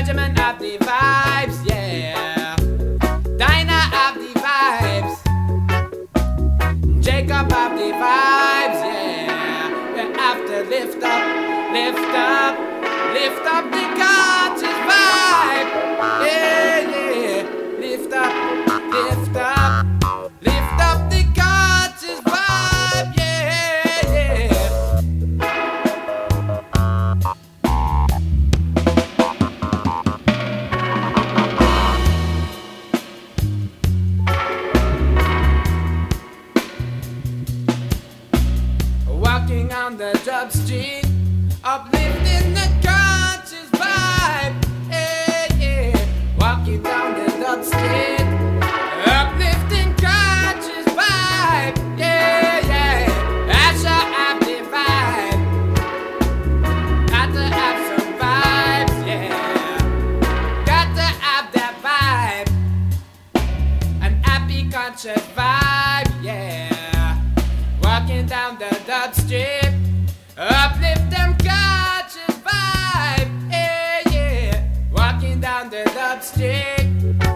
Benjamin of the vibes, yeah. Dinah of the vibes. Jacob of the vibes, yeah. We have to lift up, lift up, lift up the conscious. walking on the dub street, uplifting the conscious vibe. Yeah, yeah. Walking down the dub street, uplifting conscious vibe. Yeah, yeah. That's your happy vibe. Got to have some vibes, yeah. Got to have that vibe. An happy conscious vibe, yeah walking down the dub strip. Uplift them conscious vibe. Yeah, yeah. Walking down the dub strip.